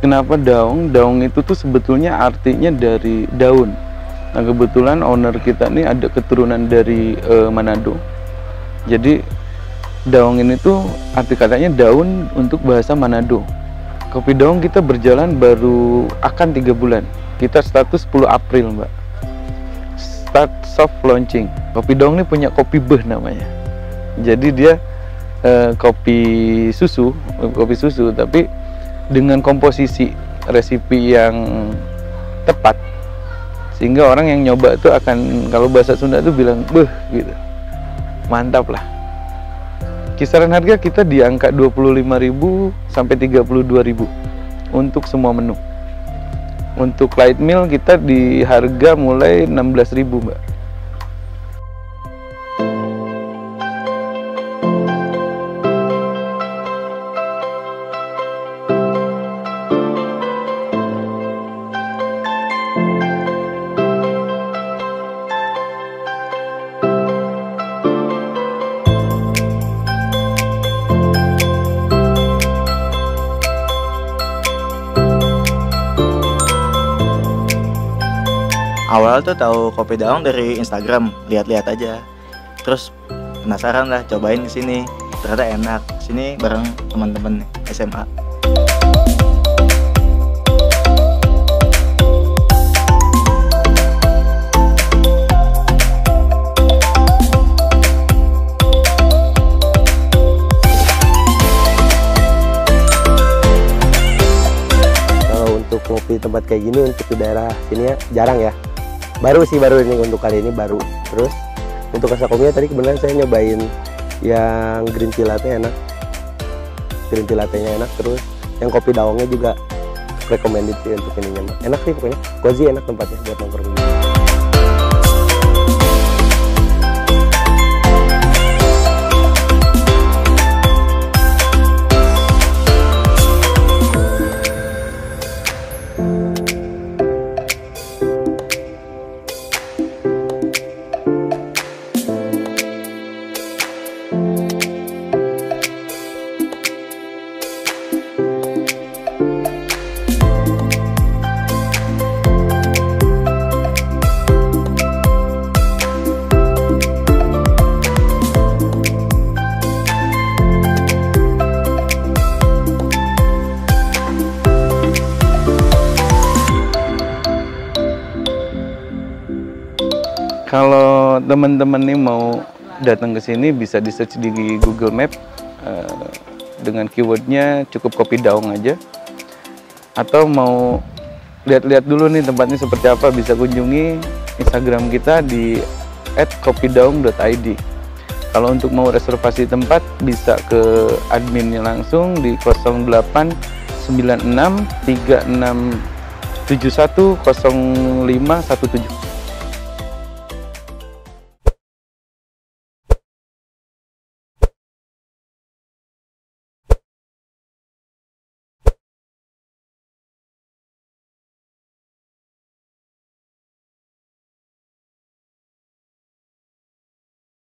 kenapa daung? Daung itu tuh sebetulnya artinya dari daun. Nah kebetulan owner kita nih ada keturunan dari uh, Manado. Jadi daung ini tuh arti katanya daun untuk bahasa Manado. Kopi daung kita berjalan baru akan tiga bulan. Kita status 10 April mbak. Start soft launching. Kopi daung ini punya kopi beh namanya. Jadi dia uh, kopi susu kopi susu tapi dengan komposisi resipi yang tepat sehingga orang yang nyoba itu akan kalau bahasa Sunda itu bilang beh gitu. Mantap lah. Kisaran harga kita di angka 25.000 sampai 32.000 untuk semua menu. Untuk light meal kita di harga mulai 16.000 mbak awal tuh tahu kopi daung dari Instagram lihat-lihat aja. Terus penasaran lah cobain di sini. Ternyata enak. Sini bareng teman-teman SMA kalau untuk ngopi tempat kayak gini untuk di daerah sini ya jarang ya baru sih baru ini untuk kali ini baru. Terus untuk rasa kopinya tadi kebenaran saya nyobain yang green tea latte enak. Green tea latte nya enak terus yang kopi daungnya juga recommended sih untuk ininya enak sih pokoknya. Cozy enak tempatnya buat nongkrong Kalau teman-teman nih mau datang ke sini bisa di search di Google Map uh, dengan keywordnya cukup kopi daung aja. Atau mau lihat-lihat dulu nih tempatnya seperti apa bisa kunjungi Instagram kita di @kopidaung.id. Kalau untuk mau reservasi tempat bisa ke adminnya langsung di 0896 36 71 0517.